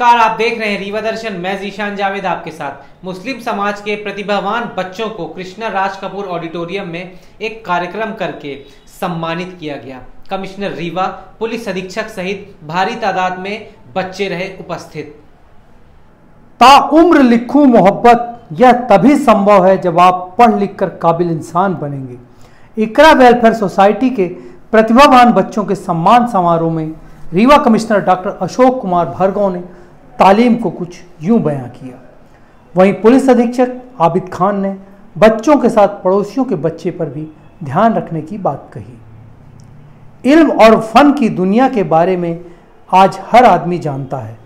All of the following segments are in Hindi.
नमस्कार, आप देख रहे हैं रीवा दर्शन। मैं जीशान जावेद आपके साथ। मुस्लिम समाज के प्रतिभावान बच्चों को कृष्णा राज कपूर ऑडिटोरियम में एक कार्यक्रम करके सम्मानित किया गया। कमिश्नर रीवा पुलिस अधीक्षक सहित भारी तादाद में बच्चे रहे उपस्थित। ता उम्र लिखूं मोहब्बत, यह तभी संभव है जब आप पढ़ लिख कर काबिल इंसान बनेंगे। इकरा वेलफेयर सोसाइटी के प्रतिभावान बच्चों के सम्मान समारोह में रीवा कमिश्नर डॉक्टर अशोक कुमार भार्गव ने तालीम को कुछ यूँ बयां किया। वहीं पुलिस अधीक्षक आबिद खान ने बच्चों के साथ पड़ोसियों के बच्चे पर भी ध्यान रखने की बात कही। इल्म और फन की दुनिया के बारे में आज हर आदमी जानता है।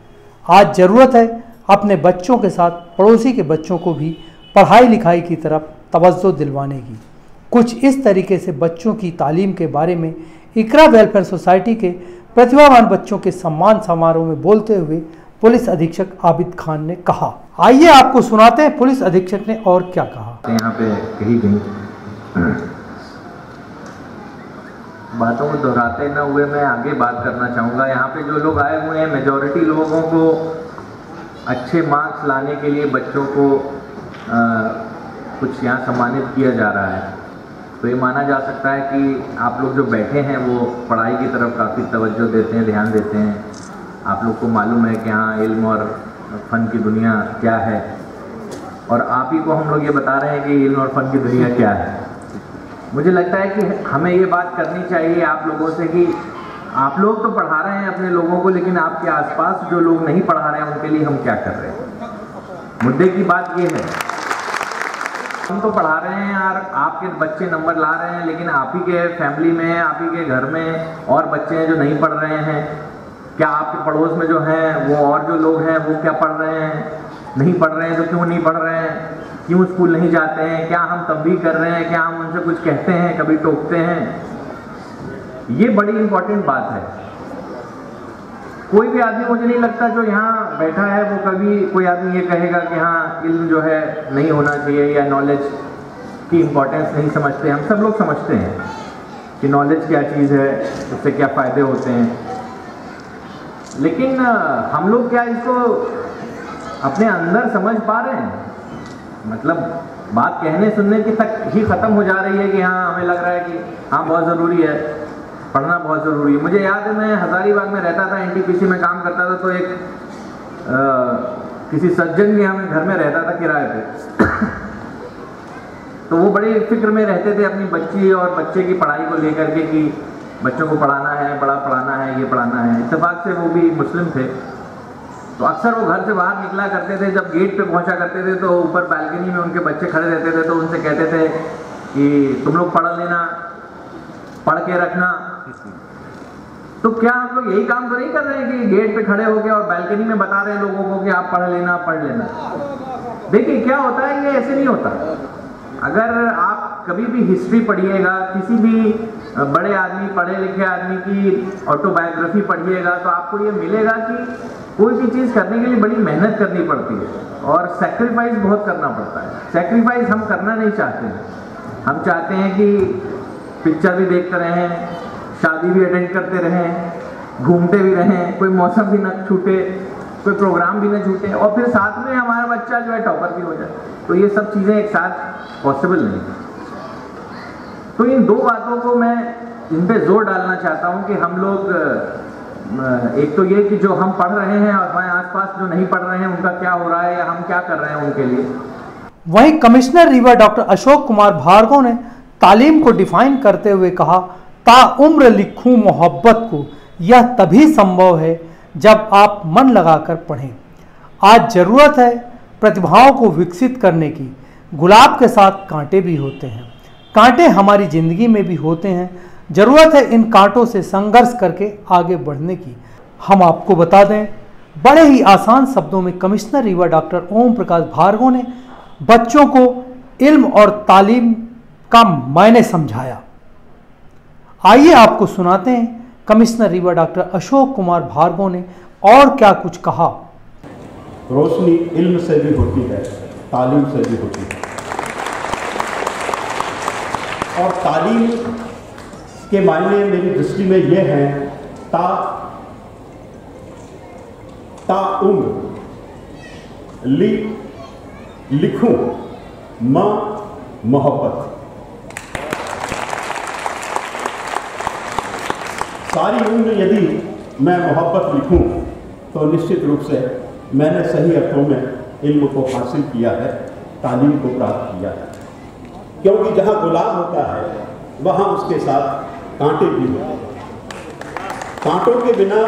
आज ज़रूरत है अपने बच्चों के साथ पड़ोसी के बच्चों को भी पढ़ाई लिखाई की तरफ़ तवज्जो दिलवाने की। कुछ इस तरीके से बच्चों की तालीम के बारे में इकरा वेलफेयर सोसाइटी के प्रतिभावान बच्चों के सम्मान समारोह में बोलते हुए पुलिस अधीक्षक आबिद खान ने कहा। आइए आपको सुनाते हैं पुलिस अधीक्षक ने और क्या कहा। यहाँ पे कही गई। बातों को दोहराते न हुए मैं आगे बात करना चाहूँगा। यहाँ पे जो लोग आए हुए हैं मेजोरिटी लोगों को अच्छे मार्क्स लाने के लिए बच्चों को आ, कुछ यहाँ सम्मानित किया जा रहा है। तो ये माना जा सकता है कि आप लोग जो बैठे हैं वो पढ़ाई की तरफ़ काफ़ी तवज्जो देते हैं ध्यान देते हैं। आप लोग को मालूम है कि हाँ इल्म और फ़न की दुनिया क्या है। और आप ही को हम लोग ये बता रहे हैं कि इल्म और फ़न की दुनिया क्या है। मुझे लगता है कि हमें ये बात करनी चाहिए आप लोगों से कि आप लोग तो पढ़ा रहे हैं अपने लोगों को, लेकिन आपके आसपास जो लोग नहीं पढ़ा रहे हैं, उनके लिए हम क्या कर रहे हैं? मुद्दे की बात ये है। हम तो पढ़ा रहे हैं यार, आपके बच्चे नंबर ला रहे हैं, लेकिन आप ही के फैमिली में, आप ही के घर में और बच्चे हैं जो नहीं पढ़ रहे हैं। क्या आपके पड़ोस में जो हैं, वो और जो लोग हैं, वो क्या पढ़ रहे हैं? नहीं पढ़ रहे हैं तो क्यों नहीं पढ़ रहे हैं? क्यों स्कूल नहीं जाते हैं? क्या हम तब भी कर रहे हैं? क्या हम उनसे कुछ कहते हैं, कभी टोकते हैं? ये बड़ी इंपॉर्टेंट बात है। कोई भी आदमी, मुझे नहीं लगता जो यहाँ बैठा है, वो कभी, कोई आदमी ये कहेगा कि हाँ इल्म जो है, नहीं होना चाहिए या नॉलेज की इम्पोर्टेंस नहीं समझते। हम सब लोग समझते हैं कि नॉलेज क्या चीज़ है, उससे क्या फ़ायदे होते हैं। लेकिन हम लोग क्या इसको अपने अंदर समझ पा रहे हैं? मतलब बात कहने सुनने की तक ही ख़त्म हो जा रही है कि हाँ हमें लग रहा है कि हाँ बहुत ज़रूरी है। पढ़ना बहुत ज़रूरी है। मुझे याद है मैं हज़ारीबाग में रहता था एनटीपीसी में काम करता था तो एक आ, किसी सज्जन के हमें घर में रहता था किराए पे। तो वो बड़ी फ़िक्र में रहते थे अपनी बच्ची और बच्चे की पढ़ाई को लेकर के कि बच्चों को पढ़ाना है, बड़ा पढ़ाना है, ये पढ़ाना है। इतफाक से वो भी मुस्लिम थे। तो अक्सर वो घर से बाहर निकला करते थे, जब गेट पे पहुँचा करते थे तो ऊपर बालकनी में उनके बच्चे खड़े रहते थे तो उनसे कहते थे कि, तुम लोग पढ़ लेना, पढ़ के रखना। तो क्या हम लोग यही काम तो नहीं कर रहे हैं कि गेट पे खड़े होके और बालकनी में बता रहे हैं लोगों को कि आप पढ़ लेना पढ़ लेना? देखिए, क्या होता है, ये ऐसे नहीं होता। अगर आप कभी भी हिस्ट्री पढ़िएगा, किसी भी बड़े आदमी, पढ़े लिखे आदमी की ऑटोबायोग्राफी पढ़िएगा तो आपको ये मिलेगा कि कोई भी चीज़ करने के लिए बड़ी मेहनत करनी पड़ती है और सेक्रीफाइस बहुत करना पड़ता है। सेक्रीफाइस हम करना नहीं चाहते। हैं हम चाहते हैं कि पिक्चर भी देखते रहें, शादी भी अटेंड करते रहें, घूमते भी रहें, कोई मौसम भी न छूटे, कोई प्रोग्राम भी न छूटे और फिर साथ में हमारा बच्चा जो है टॉपर भी हो जाए। तो ये सब चीज़ें एक साथ पॉसिबल नहीं तो इन दो बातों को मैं इन पे ज़ोर डालना चाहता हूँ कि हम लोग एक तो ये कि जो हम पढ़ रहे हैं और हमारे आसपास जो नहीं पढ़ रहे हैं, उनका क्या हो रहा है या हम क्या कर रहे हैं उनके लिए। वहीं कमिश्नर रीवा डॉक्टर अशोक कुमार भार्गव ने तालीम को डिफाइन करते हुए कहा, ता उम्र लिखूं मोहब्बत को, यह तभी संभव है जब आप मन लगाकर पढ़ें। आज ज़रूरत है प्रतिभाओं को विकसित करने की, गुलाब के साथ कांटे भी होते हैं। कांटे हमारी ज़िंदगी में भी होते हैं। ज़रूरत है इन कांटों से संघर्ष करके आगे बढ़ने की। हम आपको बता दें, बड़े ही आसान शब्दों में कमिश्नर रीवा डॉक्टर ओम प्रकाश भार्गव ने बच्चों को इल्म और तालीम का मायने समझाया। आइए आपको सुनाते हैं, कमिश्नर रीवा डॉक्टर अशोक कुमार भार्गव ने और क्या कुछ कहा। रोशनी इल्म से भी होती है, तालीम से भी होती है। और तालीम के मायने मेरी दृष्टि में ये है, ता ताउम्र लि, लिखूं, माँ, मोहब्बत। सारी उम्र यदि मैं मोहब्बत लिखूं तो निश्चित रूप से मैंने सही अर्थों में इल्म को हासिल किया है, तालीम को प्राप्त किया है। क्योंकि जहाँ गुलाब होता है, वहाँ उसके साथ कांटे भी होते हैं। कांटों के बिना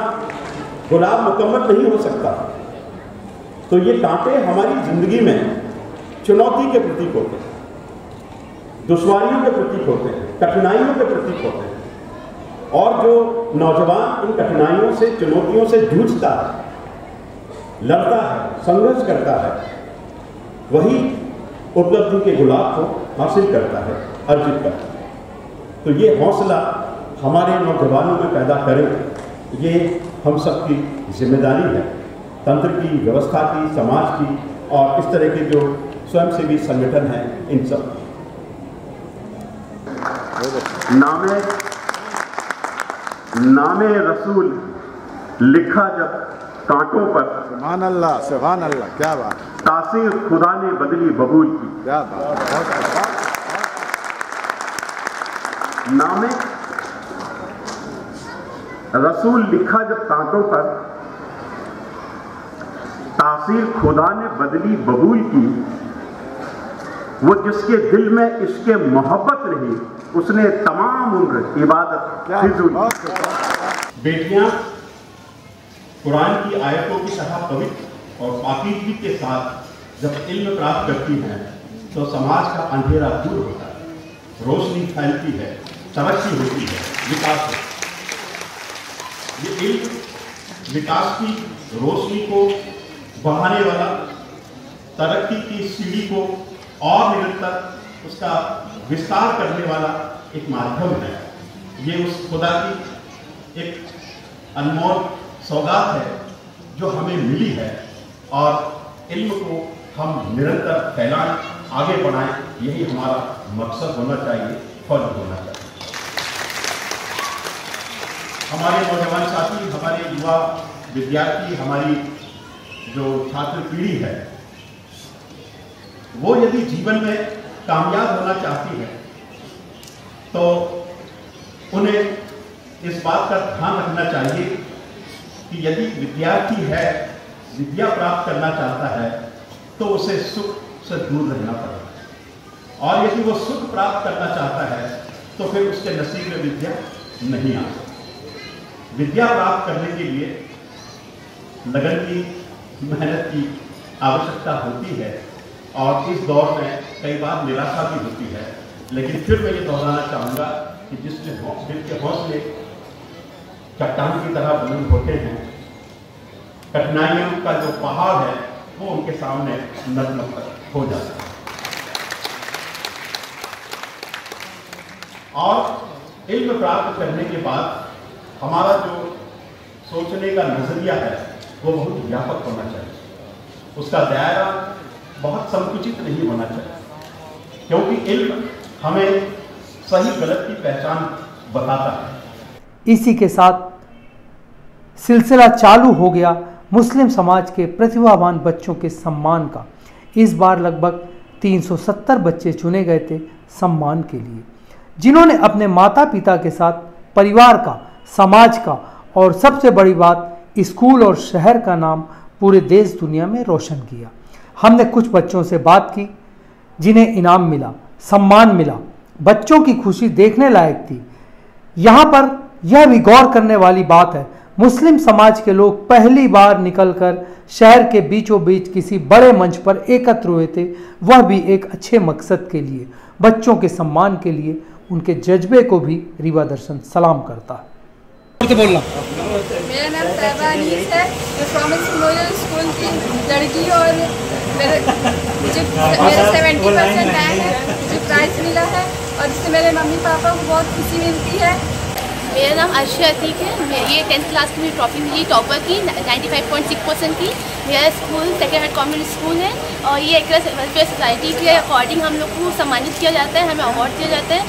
गुलाब मुकम्मल नहीं हो सकता। तो ये कांटे हमारी ज़िंदगी में चुनौती के प्रतीक होते हैं, दुश्वारियों के प्रतीक होते हैं, कठिनाइयों के प्रतीक होते हैं। और जो नौजवान इन कठिनाइयों से, चुनौतियों से जूझता है, लड़ता है, संघर्ष करता है, वही उपलब्धि के गुलाब को हासिल करता है अर्जित करता है। तो ये हौसला हमारे नौजवानों में पैदा करें ये हम सबकी ज़िम्मेदारी है। तंत्र की व्यवस्था की समाज की और इस तरह के जो स्वयंसेवी संगठन हैं इन सब नामे नामे रसूल लिखा जब कांटों पर। सुबहान अल्लाह सुबहान अल्लाह क्या बात तासीर खुदा ने बदली बबूल की। क्या बात बहुत अच्छा नामे। रसूल लिखा जब कांटों पर तासीर खुदा ने बदली बबूल की वो जिसके दिल में इसके मोहब्बत रही उसने तमाम उम्र इबादत क्या फिजूल की। बेटियाँ कुरान की आयतों की तरह पवित्र और पाकीदगी के साथ जब इल्म प्राप्त करती हैं तो समाज का अंधेरा दूर होता है रोशनी फैलती है। तरक्की होती है, विकास होता है। ये इल्म विकास की रोशनी को बढ़ाने वाला, तरक्की की सीढ़ी को और निरंतर उसका विस्तार करने वाला एक माध्यम है। ये उस खुदा की एक अनमोल सौगात है जो हमें मिली है और इल्म को हम निरंतर फैलाएँ, आगे बढ़ाएँ, यही हमारा मकसद होना चाहिए, फ़र्ज़ होना चाहिए। हमारे नौजवान साथी, हमारे युवा विद्यार्थी, हमारी जो छात्र पीढ़ी है, वो यदि जीवन में कामयाब होना चाहती है तो उन्हें इस बात का ध्यान रखना चाहिए कि यदि विद्यार्थी है, विद्या प्राप्त करना चाहता है तो उसे सुख से दूर रहना पड़ेगा। और यदि वो सुख प्राप्त करना चाहता है तो फिर उसके नसीब में विद्या नहीं आ सकती विद्या प्राप्त करने के लिए लगन की मेहनत की आवश्यकता होती है और इस दौर में कई बार निराशा भी होती है। लेकिन फिर मैं ये दोहराना चाहूँगा कि जिसमें हौ- जिनके हौसले चट्टान की तरह बुलंद होते हैं, कठिनाइयों का जो पहाड़ है, वो उनके सामने नतमस्तक हो जाता है। और इल्म प्राप्त करने के बाद हमारा जो सोचने का नज़रिया है, वो बहुत व्यापक होना चाहिए। उसका दायरा बहुत संकुचित नहीं होना चाहिए, क्योंकि इल्म हमें सही गलत की पहचान बताता है। इसी के साथ सिलसिला चालू हो गया मुस्लिम समाज के प्रतिभावान बच्चों के सम्मान का। इस बार लगभग 370 बच्चे चुने गए थे सम्मान के लिए, जिन्होंने अपने माता पिता के साथ परिवार का समाज का और सबसे बड़ी बात, स्कूल और शहर का नाम पूरे देश दुनिया में रोशन किया। हमने कुछ बच्चों से बात की, जिन्हें इनाम मिला, सम्मान मिला। बच्चों की खुशी देखने लायक थी। यहाँ पर यह भी गौर करने वाली बात है, मुस्लिम समाज के लोग पहली बार निकलकर शहर के बीचों बीच किसी बड़े मंच पर एकत्र हुए थे। वह भी एक अच्छे मकसद के लिए, बच्चों के सम्मान के लिए, उनके जज्बे को भी रीवा दर्शन सलाम करता है। बोलना मेरा नाम तैबा अनीस है। मैं मेमोरियल स्कूल की लड़की और मेरे मुझे मेरा सेवेंटी परसेंट रैंक है। मुझे प्राइज़ मिला है और इससे मेरे मम्मी पापा को बहुत खुशी मिलती है। मेरा नाम अर्शिया अतीक है। मैं ये टेंथ क्लास की मेरी ट्रॉफी मिली टॉपर की 95.6 परसेंट की। मेरा school second head community school है और ये एक वेलफेयर सोसाइटी के अकॉर्डिंग हम लोग को सम्मानित किया जाता है हमें अवार्ड दिया जाता है।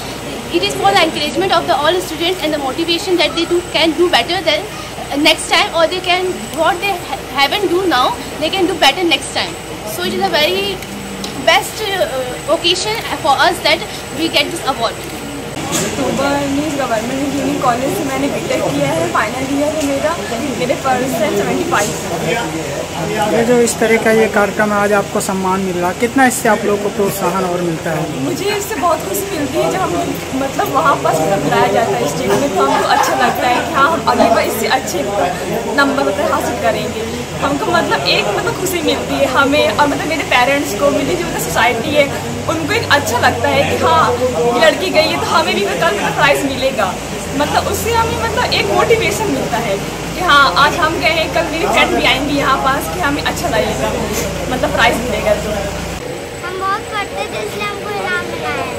it is for the encouragement of the all students and the motivation that they do can do better than uh, next time or they can what they ha haven't do now they can do better next time. So it is a very best uh, occasion for us that we get this award. अक्टूबर में गवर्नमेंट इंजीनियरिंग कॉलेज से मैंने बीटेक किया है फाइनल ईयर है मेरा मेरे पर्स है सेवेंटी फाइव ये जो इस तरह का ये कार्यक्रम है आज आपको सम्मान मिल रहा कितना इससे आप लोगों को प्रोत्साहन और मिलता है? मुझे इससे बहुत खुशी मिलती है जब हम मतलब वहाँ पर मतलब बुलाया जाता है स्टेज में तो हमको अच्छा लगता है कि हाँ हम अगली बार इससे अच्छे नंबर मतलब हासिल करेंगे। हमको मतलब एक मतलब खुशी मिलती है हमें और मतलब मेरे पेरेंट्स को मेरी जो मतलब सोसाइटी है उनको एक अच्छा लगता है कि हाँ लड़की गई है तो हमें भी कल मतलब प्राइज़ मिलेगा। मतलब उससे हमें मतलब एक मोटिवेशन मिलता है कि हाँ आज हम गए हैं कल मेरी फ्रेंड भी आएँगी यहाँ पास कि हमें अच्छा लगेगा। मतलब प्राइज़ मिलेगा तो। हम बहुत पढ़ते थे इसलिए हमको इनाम मिला है।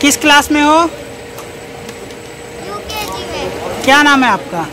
किस क्लास में हो? यूकेजी में। क्या नाम है आपका?